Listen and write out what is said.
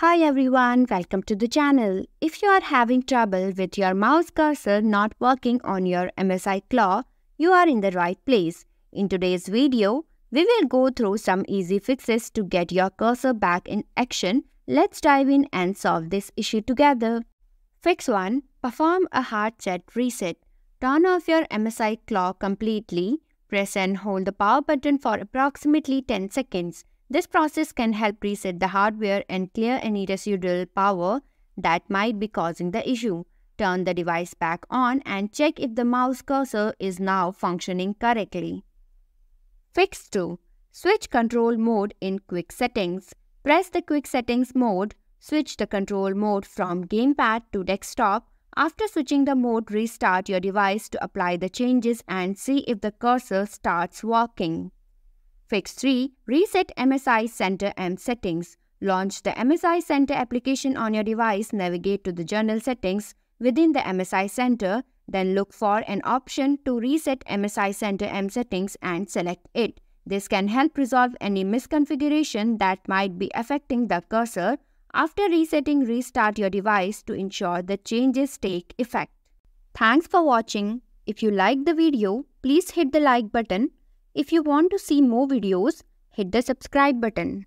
Hi everyone, welcome to the channel. If you are having trouble with your mouse cursor not working on your MSI Claw, you are in the right place. In today's video, we will go through some easy fixes to get your cursor back in action. Let's dive in and solve this issue together. Fix 1. Perform a hard set reset. Turn off your MSI Claw completely. Press and hold the power button for approximately 10 seconds. This process can help reset the hardware and clear any residual power that might be causing the issue. Turn the device back on and check if the mouse cursor is now functioning correctly. Fix 2. Switch control mode in quick settings. Press the quick settings mode. Switch the control mode from gamepad to desktop. After switching the mode, restart your device to apply the changes and see if the cursor starts working. Fix 3. Reset MSI Center M settings. Launch the MSI Center application on your device, navigate to the Journal settings within the MSI Center, then look for an option to reset MSI Center M settings and select it. This can help resolve any misconfiguration that might be affecting the cursor. After resetting, restart your device to ensure the changes take effect. Thanks for watching. If you liked the video, please hit the like button if you want to see more videos, hit the subscribe button.